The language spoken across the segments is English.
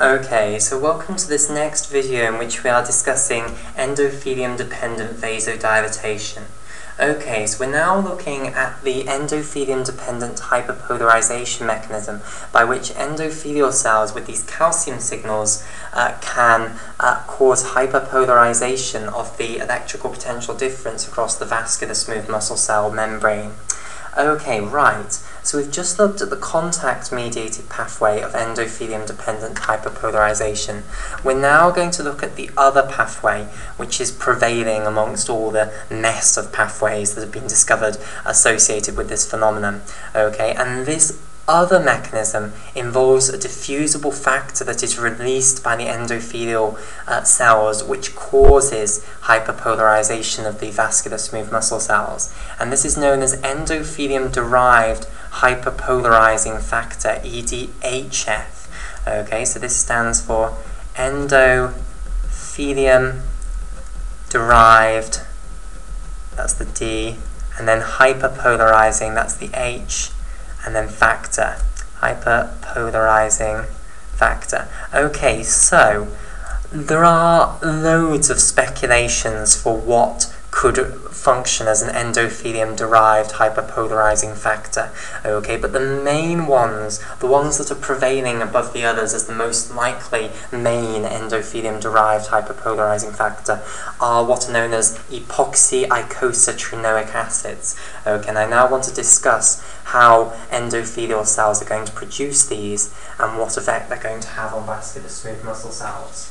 Okay, so welcome to this next video in which we are discussing endothelium-dependent vasodilatation. Okay, so we're now looking at the endothelium-dependent hyperpolarization mechanism by which endothelial cells with these calcium signals uh, can uh, cause hyperpolarization of the electrical potential difference across the vascular smooth muscle cell membrane. Okay, right. So we've just looked at the contact-mediated pathway of endothelium-dependent hyperpolarization. We're now going to look at the other pathway, which is prevailing amongst all the mess of pathways that have been discovered associated with this phenomenon. Okay, and this other mechanism involves a diffusible factor that is released by the endothelial uh, cells which causes hyperpolarization of the vascular smooth muscle cells. And this is known as endothelium-derived hyperpolarizing factor, EDHF. Okay, so this stands for endothelium-derived, that's the D, and then hyperpolarizing, that's the H, and then factor, hyperpolarizing factor. Okay, so there are loads of speculations for what could function as an endothelium-derived hyperpolarizing factor. Okay, but the main ones, the ones that are prevailing above the others as the most likely main endothelium-derived hyperpolarizing factor are what are known as epoxy-icosapentaenoic acids. Okay, and I now want to discuss how endothelial cells are going to produce these and what effect they're going to have on vascular smooth muscle cells.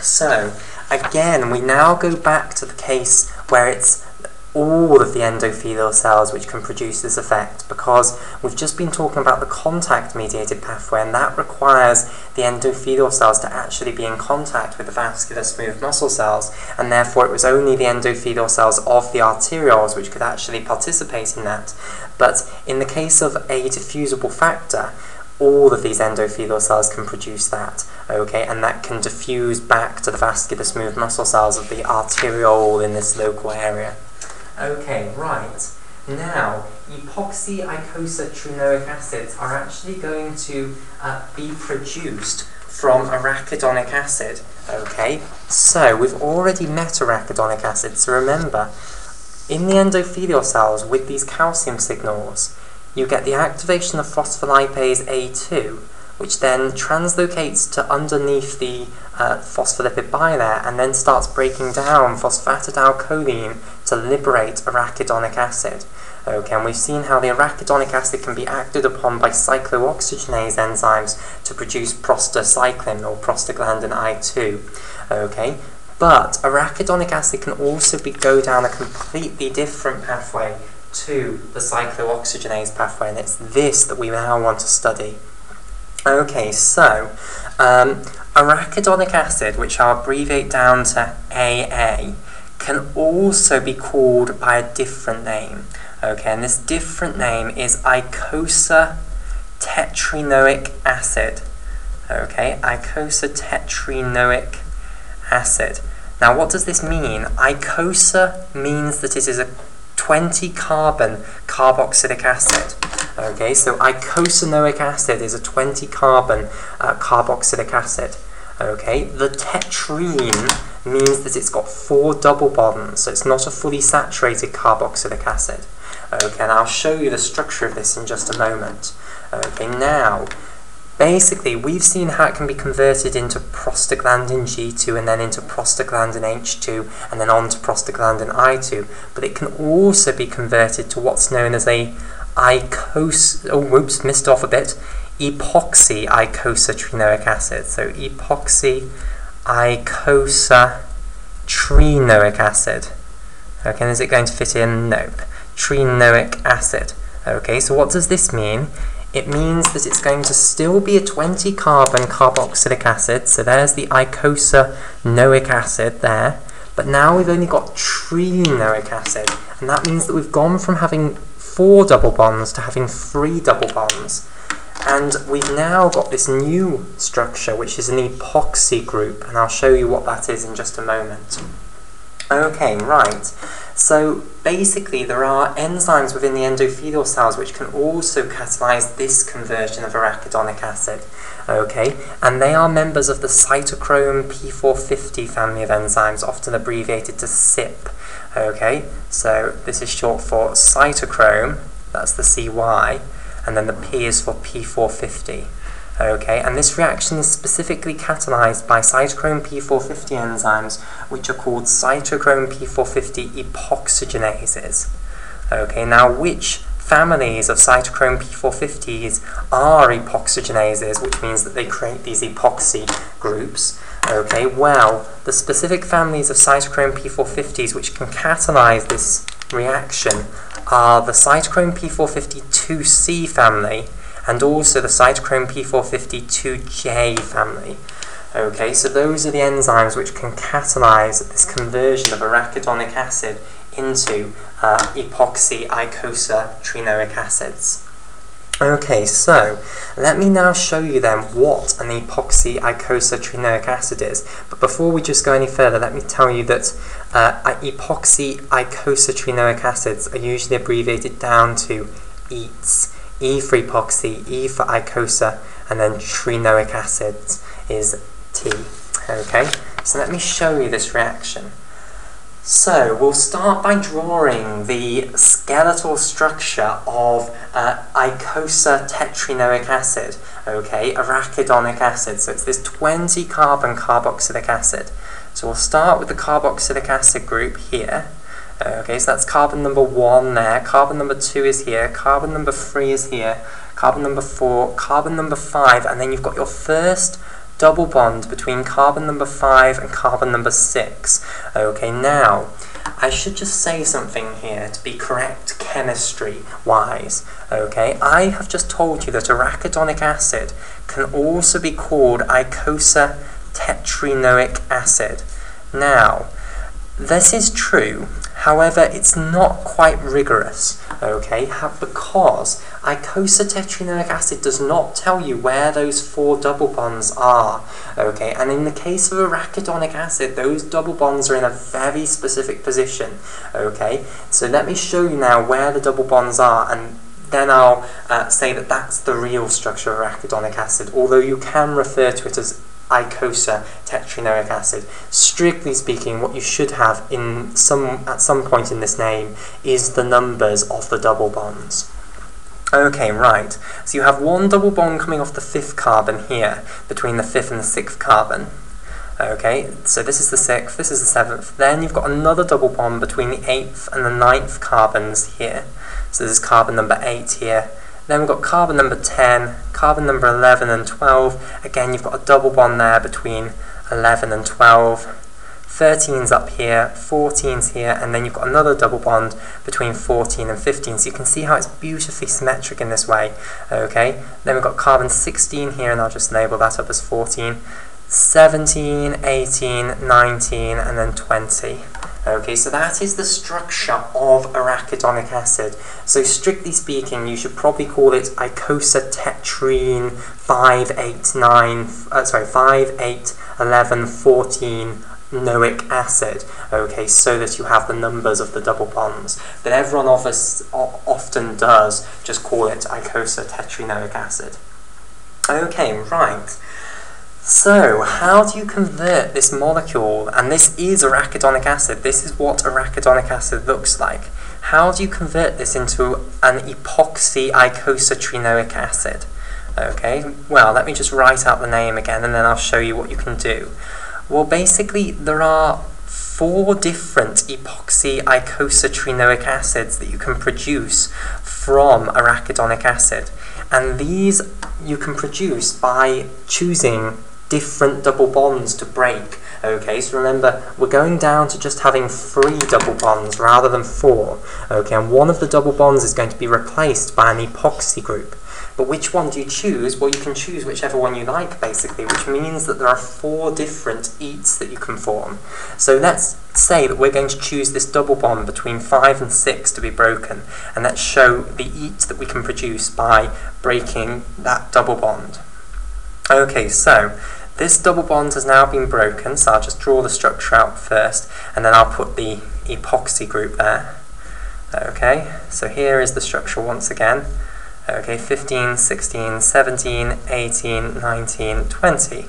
So, again, we now go back to the case where it's all of the endothelial cells which can produce this effect because we've just been talking about the contact mediated pathway and that requires the endothelial cells to actually be in contact with the vascular smooth muscle cells and therefore it was only the endothelial cells of the arterioles which could actually participate in that. But in the case of a diffusible factor, all of these endothelial cells can produce that, okay, and that can diffuse back to the vascular smooth muscle cells of the arteriole in this local area. Okay, right. Now, epoxy icosapentaenoic acids are actually going to uh, be produced from arachidonic acid, okay? So, we've already met arachidonic acid, so remember, in the endothelial cells with these calcium signals, you get the activation of phospholipase A2, which then translocates to underneath the uh, phospholipid bilayer and then starts breaking down phosphatidylcholine to liberate arachidonic acid. Okay, and we've seen how the arachidonic acid can be acted upon by cyclooxygenase enzymes to produce prostacyclin or prostaglandin I2. Okay, but arachidonic acid can also be, go down a completely different pathway to the cyclooxygenase pathway, and it's this that we now want to study. Okay, so um, arachidonic acid, which I'll abbreviate down to AA, can also be called by a different name. Okay, and this different name is icosa tetraenoic acid. Okay, icosa tetraenoic acid. Now, what does this mean? Icosa means that it is a 20 carbon carboxylic acid. Okay, so icosanoic acid is a 20 carbon uh, carboxylic acid. Okay, the tetraene means that it's got four double bonds, so it's not a fully saturated carboxylic acid. Okay, and I'll show you the structure of this in just a moment. Okay, now, basically, we've seen how it can be converted into prostaglandin G2 and then into prostaglandin H2 and then on to prostaglandin I2, but it can also be converted to what's known as a icos, oh whoops, missed off a bit, epoxy icosapentaenoic acid. So epoxy icosapentaenoic acid. Okay, is it going to fit in? Nope. Trienoic acid. Okay, so what does this mean? It means that it's going to still be a 20 carbon carboxylic acid, so there's the icosanoic acid there, but now we've only got trienoic acid, and that means that we've gone from having four double bonds to having three double bonds. And we've now got this new structure, which is an epoxy group, and I'll show you what that is in just a moment. Okay, right. So basically there are enzymes within the endothelial cells which can also catalyze this conversion of arachidonic acid. Okay, and they are members of the cytochrome P450 family of enzymes, often abbreviated to CYP. Okay, so this is short for cytochrome, that's the CY, and then the P is for P450. Okay, and this reaction is specifically catalyzed by cytochrome P450 enzymes, which are called cytochrome P450 epoxygenases. Okay, now which families of cytochrome P450s are epoxygenases, which means that they create these epoxy groups. Okay, well, the specific families of cytochrome P450s which can catalyze this reaction are the cytochrome P450-2C family, and also the cytochrome P450 2J family. Okay, so those are the enzymes which can catalyze this conversion of arachidonic acid into uh, epoxy eicosapentaenoic acids. Okay, so let me now show you then what an epoxy eicosapentaenoic acid is. But before we just go any further, let me tell you that uh, epoxy eicosapentaenoic acids are usually abbreviated down to EETs. E for epoxy, E for icosa, and then trienoic acids is T. Okay, so let me show you this reaction. So we'll start by drawing the skeletal structure of uh, icosa tetraenoic acid, okay, arachidonic acid. So it's this 20 carbon carboxylic acid. So we'll start with the carboxylic acid group here. Okay, so that's carbon number one there, carbon number two is here, carbon number three is here, carbon number four, carbon number five, and then you've got your first double bond between carbon number five and carbon number six. Okay, now, I should just say something here to be correct chemistry-wise. Okay, I have just told you that arachidonic acid can also be called icosa tetraenoic acid. Now, this is true, however, it's not quite rigorous, okay, because tetraenoic acid does not tell you where those four double bonds are, okay, and in the case of arachidonic acid, those double bonds are in a very specific position, okay, so let me show you now where the double bonds are, and then I'll uh, say that that's the real structure of arachidonic acid, although you can refer to it as icosa tetraenoic acid. Strictly speaking, what you should have in some at some point in this name is the numbers of the double bonds. Okay, right. So you have one double bond coming off the fifth carbon here, between the fifth and the sixth carbon. Okay, so this is the sixth, this is the seventh. Then you've got another double bond between the eighth and the ninth carbons here. So this is carbon number eight here. Then we've got carbon number 10, carbon number 11 and 12. Again, you've got a double bond there between 11 and 12. 13's up here, 14's here, and then you've got another double bond between 14 and 15. So you can see how it's beautifully symmetric in this way. Okay, then we've got carbon 16 here, and I'll just label that up as 14. 17, 18, 19, and then 20. Okay, so that is the structure of arachidonic acid. So strictly speaking, you should probably call it icosatetrene 5, 8, 9, uh, sorry, 5, 8, 11, 14 noic acid, okay, so that you have the numbers of the double bonds. But everyone of us often does just call it icosatetraenoic acid. Okay, right. So, how do you convert this molecule, and this is arachidonic acid, this is what arachidonic acid looks like. How do you convert this into an epoxy icosatrienoic acid? Okay, well, let me just write out the name again and then I'll show you what you can do. Well, basically, there are four different epoxy icosatrienoic acids that you can produce from arachidonic acid. And these you can produce by choosing different double bonds to break. Okay, so remember, we're going down to just having three double bonds rather than four. Okay, and one of the double bonds is going to be replaced by an epoxy group. But which one do you choose? Well, you can choose whichever one you like, basically, which means that there are four different EETs that you can form. So let's say that we're going to choose this double bond between 5 and 6 to be broken, and let's show the EET that we can produce by breaking that double bond. Okay, so this double bond has now been broken, so I'll just draw the structure out first, and then I'll put the epoxy group there. Okay, so here is the structure once again. Okay, 15, 16, 17, 18, 19, 20.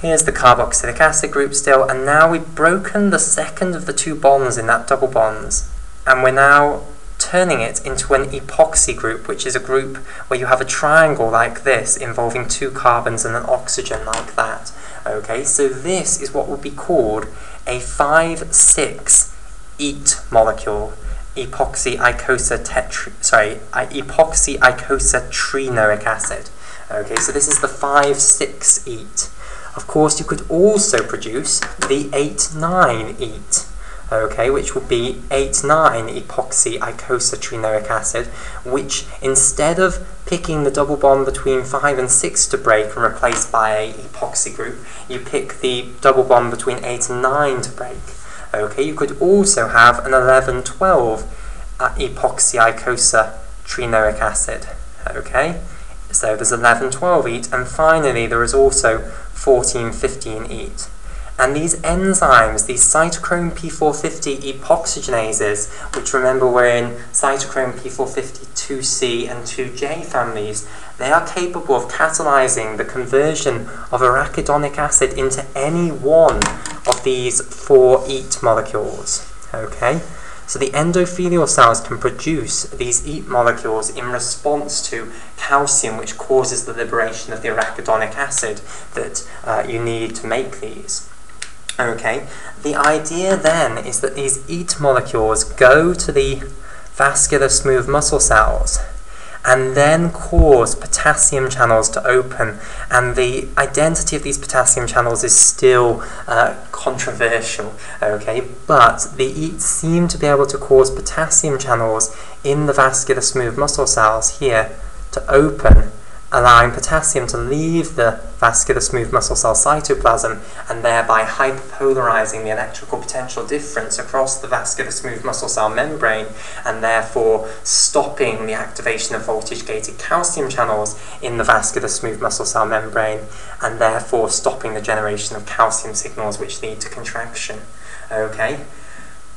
Here's the carboxylic acid group still, and now we've broken the second of the two bonds in that double bonds, and we're now turning it into an epoxy group, which is a group where you have a triangle like this involving two carbons and an oxygen like that. Okay, so this is what would be called a 5-6 EET molecule, epoxy icosa tetri sorry, epoxy icosa trienoic acid. Okay, so this is the 5-6 EET. Of course, you could also produce the 8,9 EET, okay, which would be 8,9 epoxy icosatrienoic acid, which instead of picking the double bond between 5 and 6 to break and replace by a epoxy group, you pick the double bond between 8 and 9 to break. Okay, you could also have an 11,12 uh, epoxy icosatrienoic acid. Okay, so there's 11,12 EET, and finally there is also 1415 EET. And these enzymes, these cytochrome P450 epoxygenases, which remember were in cytochrome P450 2C and 2J families, they are capable of catalyzing the conversion of arachidonic acid into any one of these four EET molecules. Okay? So the endothelial cells can produce these EET molecules in response to calcium, which causes the liberation of the arachidonic acid that uh, you need to make these. Okay, the idea then is that these EET molecules go to the vascular smooth muscle cells and then cause potassium channels to open. And the identity of these potassium channels is still uh, controversial, okay? But the EETs seem to be able to cause potassium channels in the vascular smooth muscle cells here to open allowing potassium to leave the vascular smooth muscle cell cytoplasm and thereby hyperpolarizing the electrical potential difference across the vascular smooth muscle cell membrane and therefore stopping the activation of voltage gated calcium channels in the vascular smooth muscle cell membrane and therefore stopping the generation of calcium signals which lead to contraction. Okay?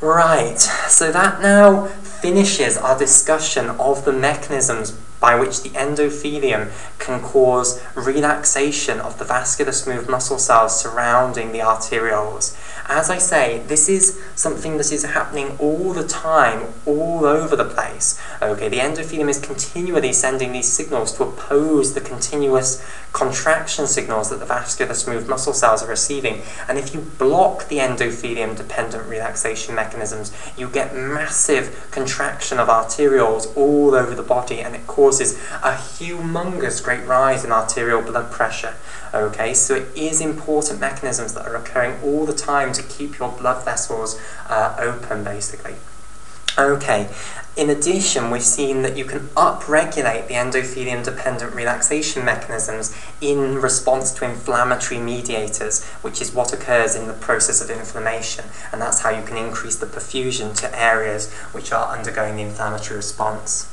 Right, so that now finishes our discussion of the mechanisms by which the endothelium can cause relaxation of the vascular smooth muscle cells surrounding the arterioles. As I say, this is something that is happening all the time, all over the place. Okay, the endothelium is continually sending these signals to oppose the continuous contraction signals that the vascular smooth muscle cells are receiving. And if you block the endothelium dependent relaxation mechanisms, you get massive contraction of arterioles all over the body and it causes a humongous great rise in arterial blood pressure. Okay, so it is important mechanisms that are occurring all the time to keep your blood vessels uh, open, basically. Okay, in addition, we've seen that you can upregulate the endothelium-dependent relaxation mechanisms in response to inflammatory mediators, which is what occurs in the process of inflammation, and that's how you can increase the perfusion to areas which are undergoing the inflammatory response.